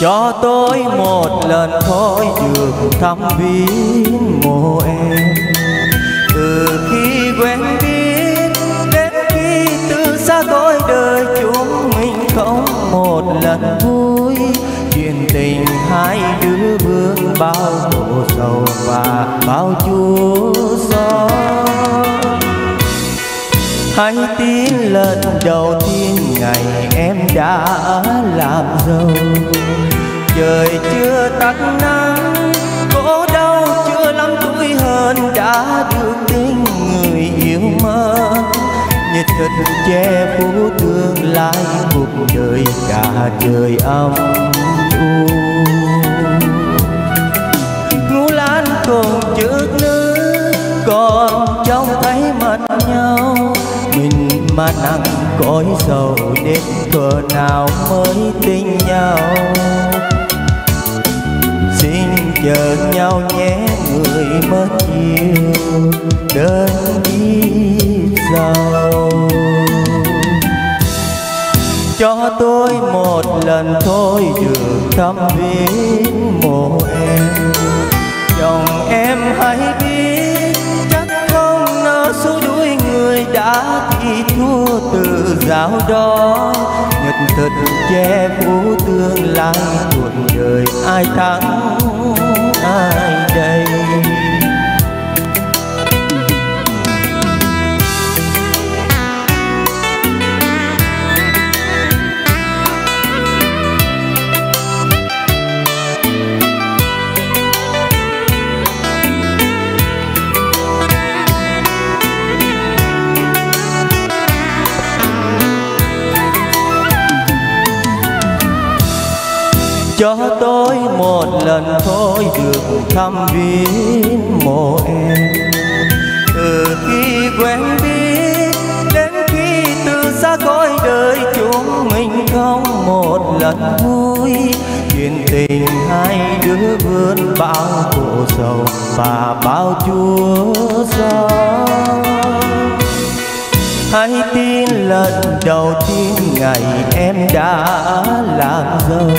cho tôi một lần thôi, được thăm viếng mộ em. Từ khi quen biết, đến khi từ xa cõi đời, chúng mình không một lần vui. Chuyện tình hai đứa vương bao khổ sầu và bao chúa gió Hãy tin lần đầu tiên đã làm giàu, Trời chưa tắt nắng Khổ đau chưa lắm tuổi hơn Đã được đến người yêu mơ, Nhật thật che phủ tương lai Cuộc đời cả đời âm u. Ngũ lan cùng trước nước Còn trông thấy mặt nhau. Mình mà nặng cõi sầu đến thuở nào mới tin nhau. Xin chờ nhau nhé, người mất yêu đơn đi giàu. Cho tôi một lần thôi được thăm viếng mộ em. Chồng em hãy biết dạo đó nhật thật che phủ tương lai cuộc đời ai thắng ai đây? Cho tôi một lần thôi, được thăm viếng mộ em. Từ khi quen biết, đến khi từ xa cõi đời chúng mình không một lần vui. Chuyện tình hai đứa vươn bao khổ sầu và bao chúa gió Hãy tin lần đầu tiên ngày em đã làm dâu.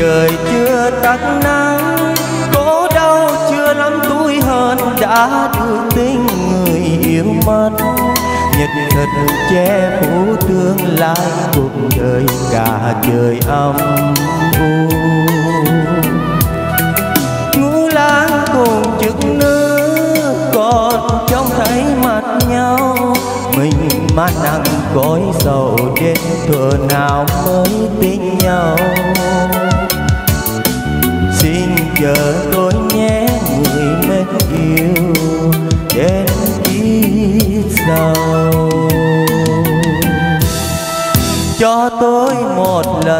Trời chưa tắt nắng, Cố đau chưa lắm tuổi hơn Đã được tình người yêu mất. Nhật thật che phủ tương lai, Cuộc đời cả trời âm u. Ngũ lang cùng chức nữ Còn trông thấy mặt nhau. Mình mà nặng cõi sầu đến thuở nào mới tin nhau.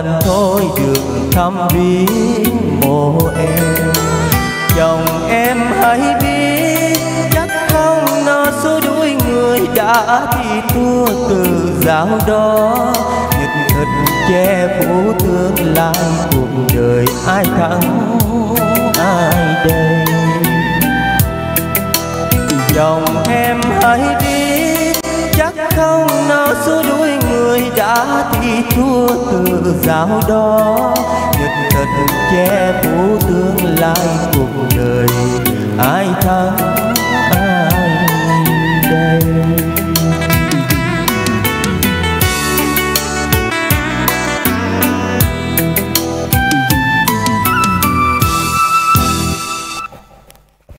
Lần thôi được thăm viếng mộ em. Chồng em hãy biết chắc không nó số đuôi người đã thì thua từ giáo đó. Nhật thật che phủ tương lai cuộc đời ai thắng, ai đây? Chồng em hãy biết chắc không nó số đuôi đã thi thua từ giáo đó nhật thật che phủ tương lai